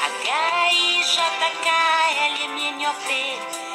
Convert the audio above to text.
H-I-J-K-L-M-N-O-P